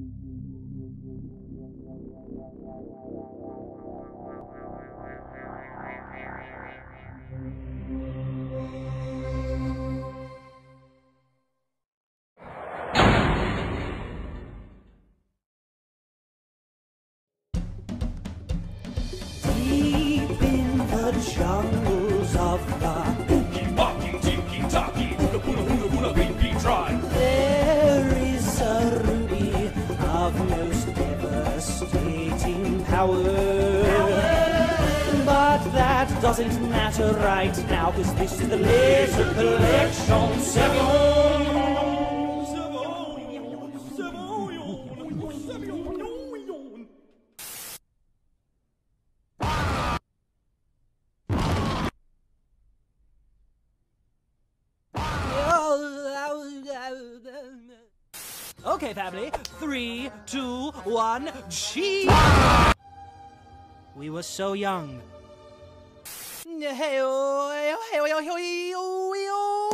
Deep in the jungles of power. But that doesn't matter right now, cause this is the Lazer Collection 7. Okay, family. Three, two, one, cheese! We were so young.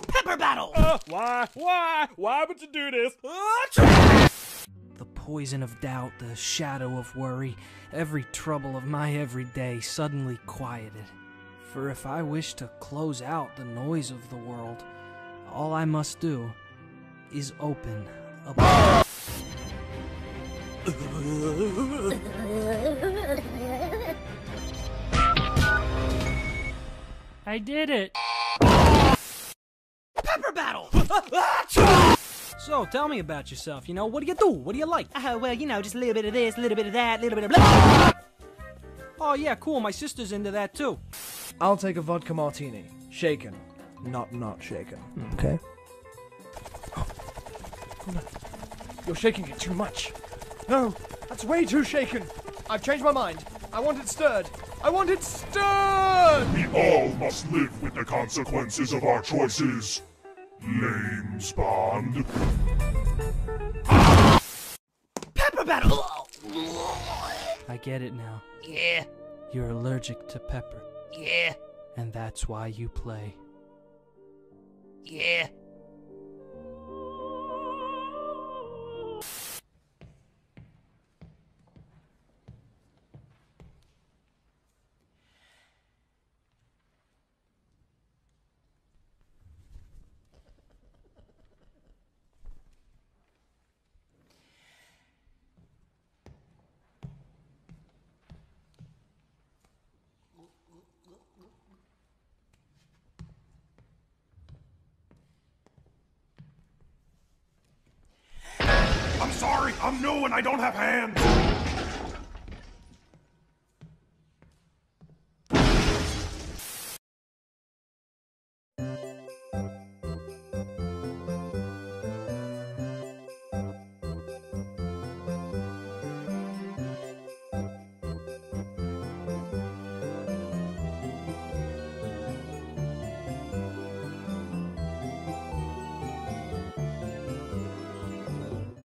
Pepper battle! Uh, why, why, why would you do this? The poison of doubt, the shadow of worry, every trouble of my everyday suddenly quieted. For if I wish to close out the noise of the world, all I must do is open a I did it. Pepper battle! so, tell me about yourself. You know, what do you do? What do you like? Uh, well, you know, just a little bit of this, a little bit of that, a little bit of blah. Oh, yeah, cool. My sister's into that too. I'll take a vodka martini. Shaken. Not not shaken. Okay? Oh. You're shaking it too much. No, that's way too shaken. I've changed my mind. I want it stirred. I want it stirred! We all must live with the consequences of our choices. Lames Bond. Pepper battle! I get it now. Yeah. You're allergic to pepper. Yeah. And that's why you play. Yeah. I'm new and I don't have hands.